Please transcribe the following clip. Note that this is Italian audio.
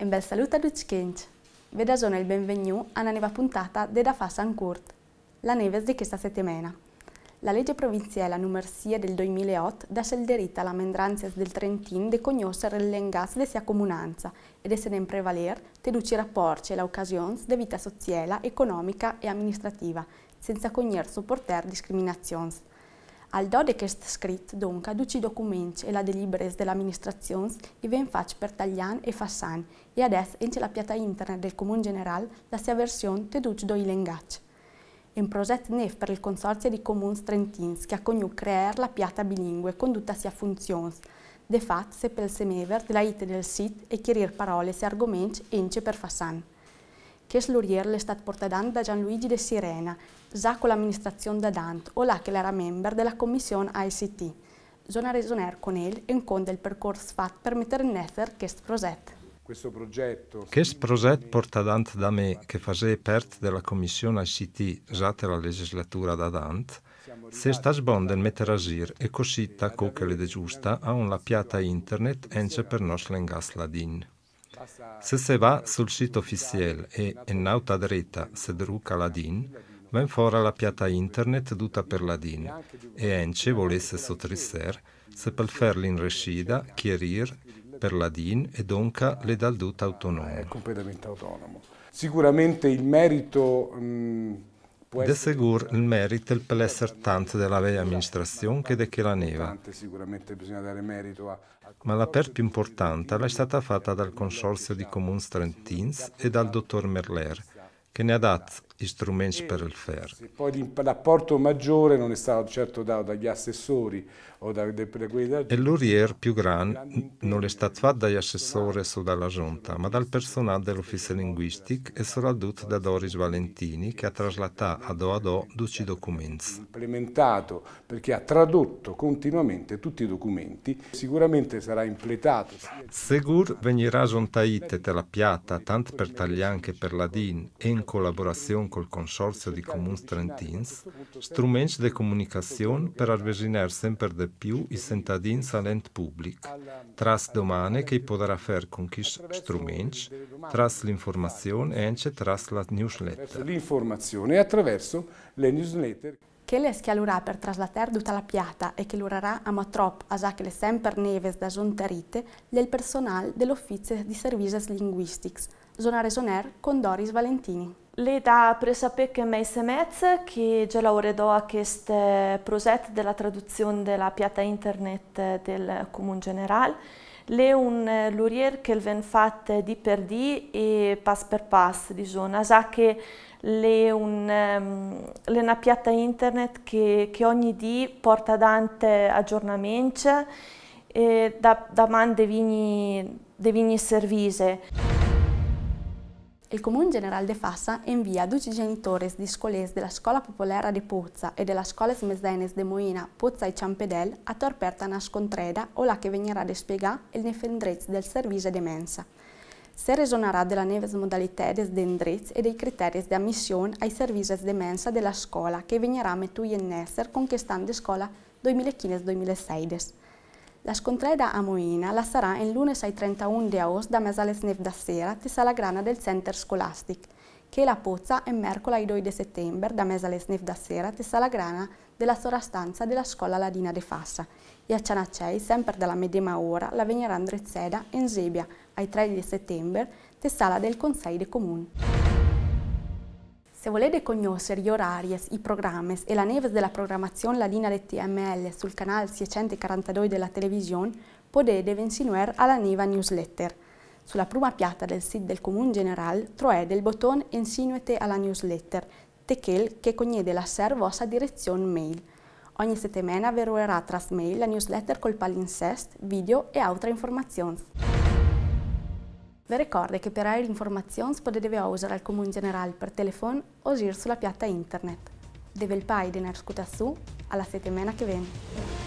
Un bel saluto a tutti quanti. Veda sono il benvenuto a una nuova puntata de Da Fa San Kurt, la neve di questa settimana. La legge provinciale numero 6 del 2008 dà il diritto alla mendranza del Trentino di conoscere l'engas de sia comunanza e di se ne prevaler teduci rapporti e l'occasione di vita sociale, economica e amministrativa, senza cogliere supportare discriminazioni. Al do di questo scritto, dunque, tutti documenti e la delibere dell'amministrazione i ven faccio per Taglian e Fassan e adesso in la piatta internet del Comune Generale la sia versione di tutti i linguaggi. Un progetto NEF per il Consorzio di Comuni Trentins che ha coniugato creare la piatta bilingue con tutta sia funzioni. De fatto, se per il semever della IT del sito e chiarire parole e argomenti ence per Fassan. Che slurier è stato portato da Gianluigi De Sirena, già con l'amministrazione da Dant, o là che era member della commissione ICT. Zona resoner con il e conta il percorso fatto per mettere in essere questo progetto. Questo progetto... Questo progetto portato da me, che faceva parte della commissione ICT già la legislatura da Dant, se sta sbonda in mettere a sir e così tacco che le giusta a una piatta internet ence per nos lengas ladin. Se se va sul sito ufficiale e in alta dritta se druca Ladin, ven fuori la piatta internet tutta per Ladin e ence volesse sottrisser se per farli in rescida, chiarir per Ladin e donca le dal tutta autonomo. È completamente autonomo. Sicuramente il merito... Mh, De segur il merito per essere tanto della vecchia amministrazione che de che la neva. Ma la per più importante è stata fatta dal Consorzio di Comuni Trentins e dal dottor Merler, che ne ha dato strumenti per il FER. Poi l'apporto maggiore non è stato certo dato dagli assessori o da, da, da quelli. E l'urier più grande non è stato fatto dagli assessori o dalla giunta, ma dal personale dell'ufficio linguistic e soprattutto da Doris Valentini che ha traslato a do a do tutti i documenti. Implementato perché ha tradotto continuamente tutti i documenti, sicuramente sarà impletato. Segur venirà giuntaite la piatta tanto per Taglian che per Ladin e in collaborazione col Consorzio di Comuni Trentins, strumenti di comunicazione per avvicinare sempre di più i cittadini all'ente pubblico, tras domane che potrà fare con questi strumenti, tras l'informazione e anche tras la newsletter. L'informazione attraverso le newsletter. Che le schialurà per traslater tutta la piata e che l'urarà a matrop a già che le sempre neves da zontarite del personale dell'Uffizio di Services Linguistics, zona resoner con Doris Valentini. Le da presapè che già lavoredo a questo progetto della traduzione della piatta internet del Comune Generale. Le un lurier che ven fatte di per di e pass per pass, diciamo, già che le, un, um, una piatta internet che, che ogni dì porta dante aggiornamenti e da, da man de vigni, de vigni. Il Comune Generale de Fassa invia due genitori di scolesi della Scuola Popolare di Pozza e della Scuola Smesdenes de Moina, Pozza e Ciampedel a torperta una scontreda o la che venirà a spiegare il nefendrezzo del servizio di mensa. Se resonarà della neves modalità di indrizzo e dei criteri di ammissione ai servizi di mensa della scuola che venirà mettuto in essere con quest'anno scuola 2015-2016. La scontreda a Moina la sarà in lunes ai 31 di agosto da mesales nef da sera te sala grana del Center Scholastic, che la pozza è mercoledì 2 di settembre da mesales nef da sera te sala grana della sovrastanza della scuola ladina de Fassa e a Cianacei, sempre dalla medesima ora, la venirà Andrezzeda in Zebia ai 3 di settembre te sala del Consiglio de Comune. Se volete conoscere gli orari, i programmi e la neve della programmazione la linea TML sul canale 642 della televisione, potete insinuare alla neva newsletter. Sulla prima piatta del sito del Comune Generale trovate il bottone Insinuete alla newsletter, tequel che cognede la ser vostra direzione mail. Ogni settimana verrà tras mail la newsletter col palinsest, video e altre informazioni. Vi ricordo che per avere informazioni potete usare al Comune Generale per telefono o giro sulla piatta internet. Deve il pai di su alla settimana che viene.